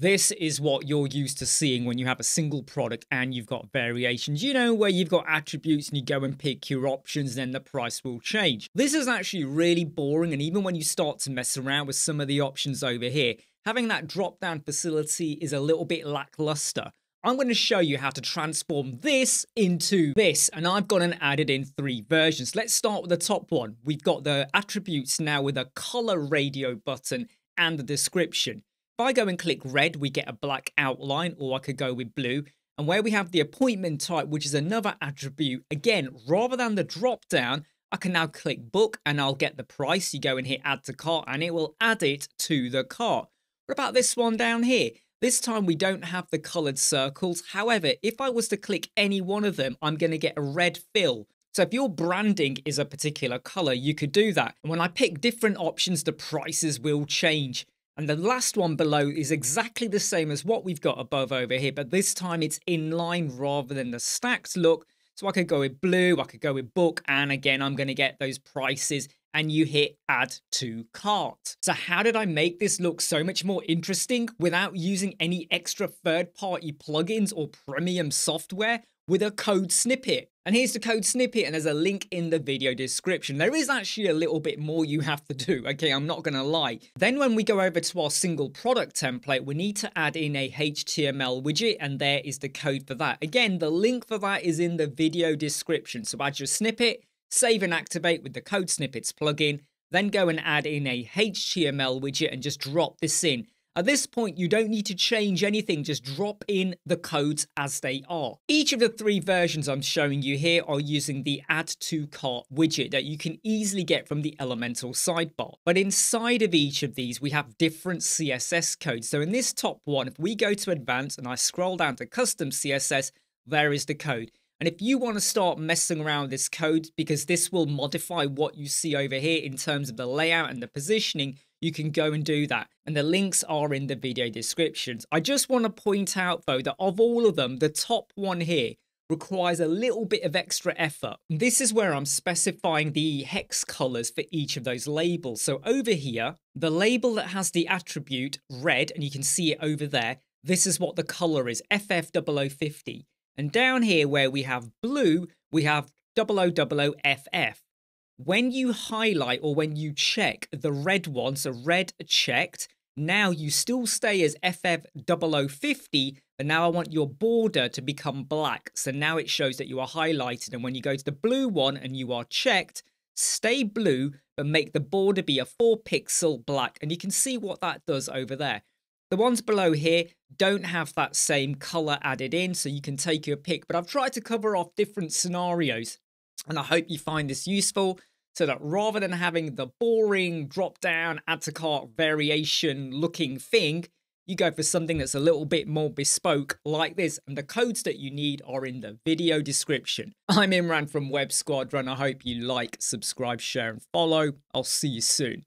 This is what you're used to seeing when you have a single product and you've got variations. You know, where you've got attributes and you go and pick your options, then the price will change. This is actually really boring, and even when you start to mess around with some of the options over here, having that drop down facility is a little bit lackluster. I'm going to show you how to transform this into this, and I've gone and added in three versions. Let's start with the top one. We've got the attributes now with a color radio button and the description. If I go and click red, we get a black outline, or I could go with blue. And where we have the appointment type, which is another attribute, again, rather than the drop down, I can now click book and I'll get the price. You go and hit add to cart and it will add it to the cart. What about this one down here? This time we don't have the colored circles. However, if I was to click any one of them, I'm going to get a red fill. So if your branding is a particular color, you could do that. And when I pick different options, the prices will change. And the last one below is exactly the same as what we've got above over here, but this time it's in line rather than the stacked look. So I could go with blue, I could go with book, and again, I'm going to get those prices and you hit add to cart. So how did I make this look so much more interesting without using any extra third-party plugins or premium software with a code snippet? And here's the code snippet and there's a link in the video description. There is actually a little bit more you have to do, okay, I'm not gonna lie. Then when we go over to our single product template, we need to add in a HTML widget and there is the code for that. Again, the link for that is in the video description. So add your snippet, save and activate with the code snippets plugin, then go and add in a HTML widget and just drop this in. At this point, you don't need to change anything, just drop in the codes as they are. Each of the three versions I'm showing you here are using the add to cart widget that you can easily get from the Elementor sidebar. But inside of each of these, we have different CSS codes. So in this top one, if we go to advanced and I scroll down to custom CSS, there is the code. And if you want to start messing around with this code, because this will modify what you see over here in terms of the layout and the positioning, you can go and do that. And the links are in the video descriptions. I just want to point out though that of all of them, the top one here requires a little bit of extra effort. This is where I'm specifying the hex colors for each of those labels. So over here, the label that has the attribute red, and you can see it over there, this is what the color is, FF0050. And down here where we have blue, we have 0000FF. When you highlight or when you check the red one, so red checked, now you still stay as FF0050, but now I want your border to become black. So now it shows that you are highlighted. And when you go to the blue one and you are checked, stay blue, but make the border be a 4 pixel black. And you can see what that does over there. The ones below here don't have that same color added in, so you can take your pick. But I've tried to cover off different scenarios, and I hope you find this useful so that rather than having the boring drop down, add to cart variation looking thing, you go for something that's a little bit more bespoke like this. And the codes that you need are in the video description. I'm Imran from Web Squadron. I hope you like, subscribe, share, and follow. I'll see you soon.